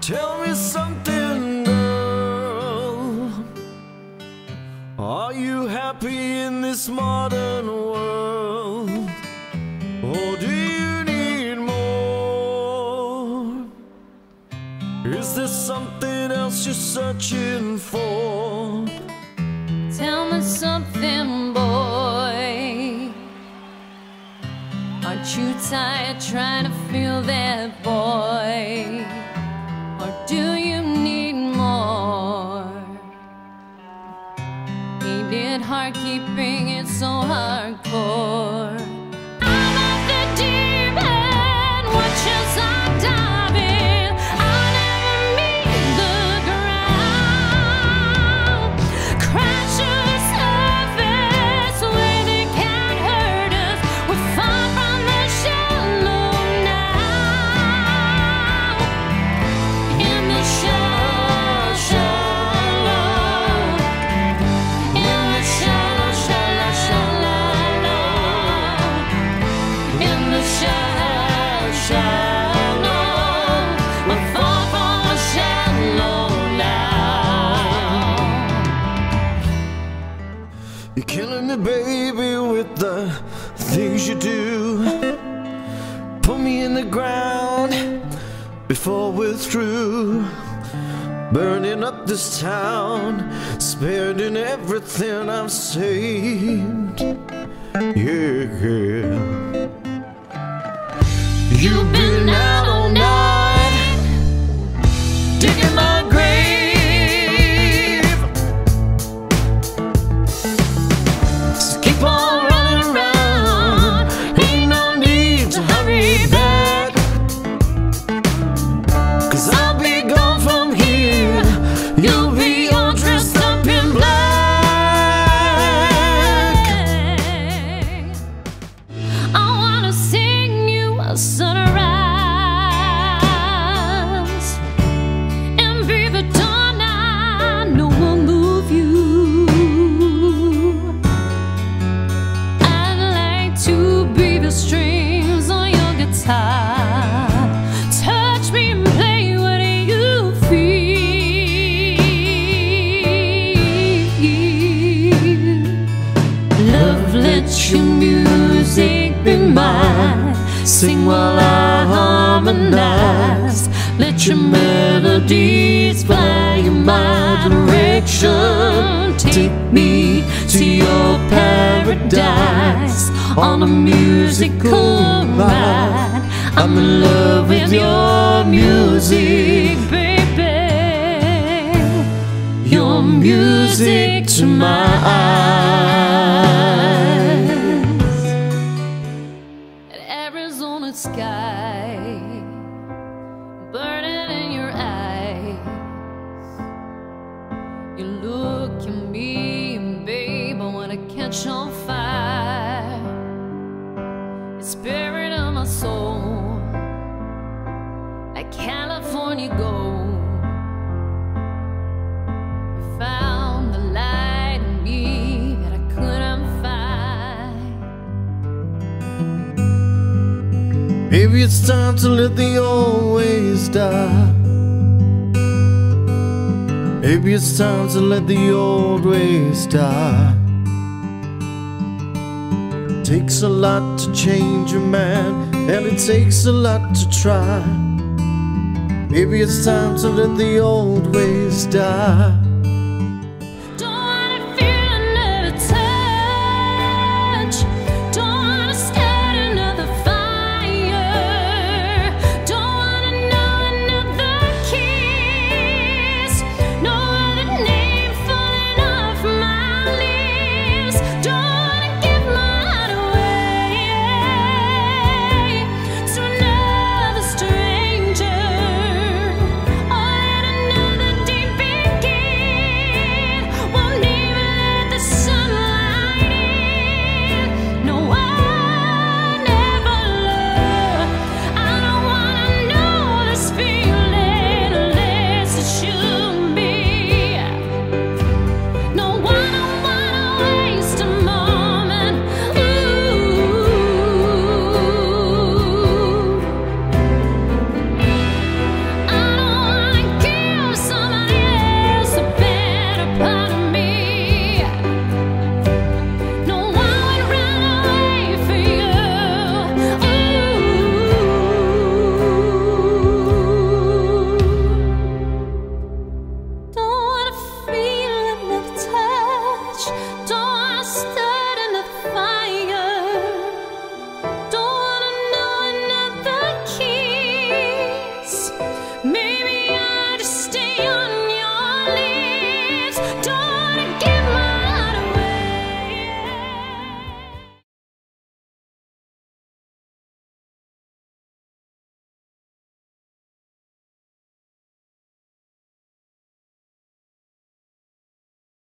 Tell me something, girl. Are you happy in this modern world? Or do you need more? Is there something else you're searching for? Tell me something, boy. Aren't you tired trying to feel that boy? Or do you need more? Ain't it hard keeping it so hardcore? You're killing me, baby, with the things you do. Put me in the ground before we're through. Burning up this town, spending everything I've saved. Yeah. You've let your music be mine. Sing while I harmonize. Let your melodies fly in my direction. Take me to your paradise on a musical ride. I'm in love with your music, baby your music to my eyes. Sky Maybe it's time to let the old ways die. Maybe it's time to let the old ways die. Takes a lot to change a man, and it takes a lot to try. Maybe it's time to let the old ways die.